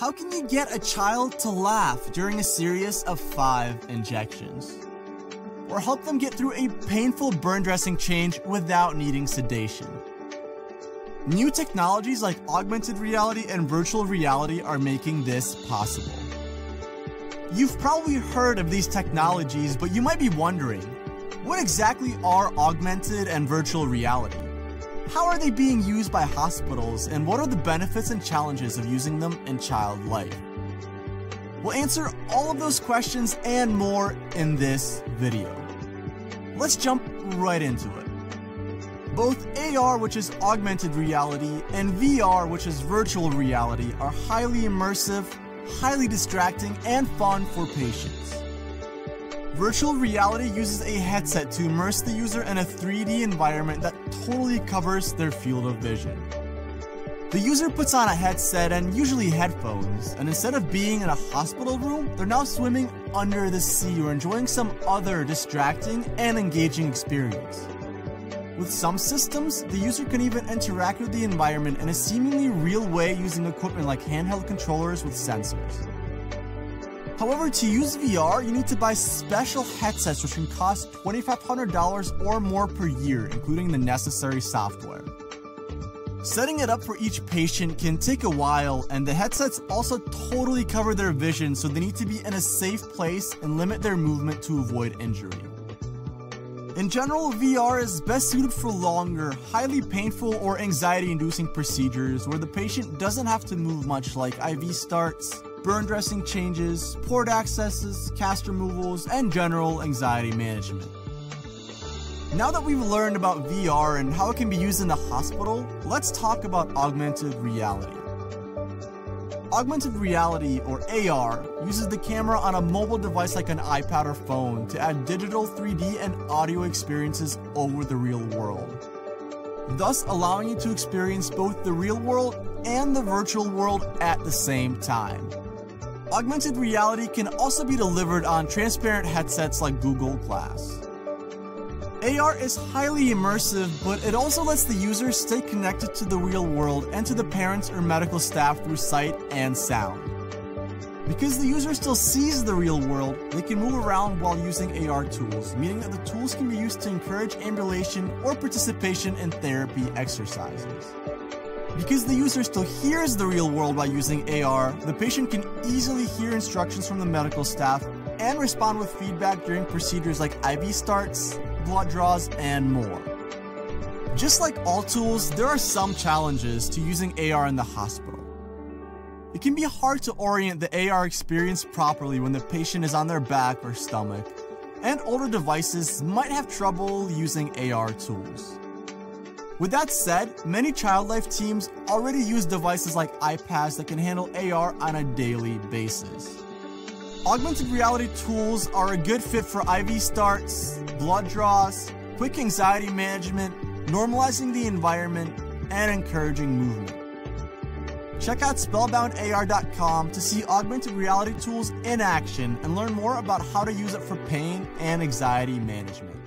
How can you get a child to laugh during a series of five injections? Or help them get through a painful burn dressing change without needing sedation? New technologies like augmented reality and virtual reality are making this possible. You've probably heard of these technologies, but you might be wondering, what exactly are augmented and virtual reality? How are they being used by hospitals, and what are the benefits and challenges of using them in child life? We'll answer all of those questions and more in this video. Let's jump right into it. Both AR, which is augmented reality, and VR, which is virtual reality, are highly immersive, highly distracting, and fun for patients. Virtual reality uses a headset to immerse the user in a 3D environment that totally covers their field of vision. The user puts on a headset and usually headphones, and instead of being in a hospital room, they're now swimming under the sea or enjoying some other distracting and engaging experience. With some systems, the user can even interact with the environment in a seemingly real way using equipment like handheld controllers with sensors. However, to use VR, you need to buy special headsets which can cost $2,500 or more per year, including the necessary software. Setting it up for each patient can take a while, and the headsets also totally cover their vision, so they need to be in a safe place and limit their movement to avoid injury. In general, VR is best suited for longer, highly painful or anxiety inducing procedures where the patient doesn't have to move much like IV starts, burn dressing changes, port accesses, cast removals, and general anxiety management. Now that we've learned about VR and how it can be used in the hospital, let's talk about augmented reality. Augmented reality, or AR, uses the camera on a mobile device like an iPad or phone to add digital 3D and audio experiences over the real world, thus allowing you to experience both the real world and the virtual world at the same time. Augmented reality can also be delivered on transparent headsets like Google Glass. AR is highly immersive, but it also lets the user stay connected to the real world and to the parents or medical staff through sight and sound. Because the user still sees the real world, they can move around while using AR tools, meaning that the tools can be used to encourage ambulation or participation in therapy exercises. Because the user still hears the real world by using AR, the patient can easily hear instructions from the medical staff and respond with feedback during procedures like IV starts, blood draws, and more. Just like all tools, there are some challenges to using AR in the hospital. It can be hard to orient the AR experience properly when the patient is on their back or stomach, and older devices might have trouble using AR tools. With that said, many child life teams already use devices like iPads that can handle AR on a daily basis. Augmented reality tools are a good fit for IV starts, blood draws, quick anxiety management, normalizing the environment, and encouraging movement. Check out spellboundar.com to see augmented reality tools in action and learn more about how to use it for pain and anxiety management.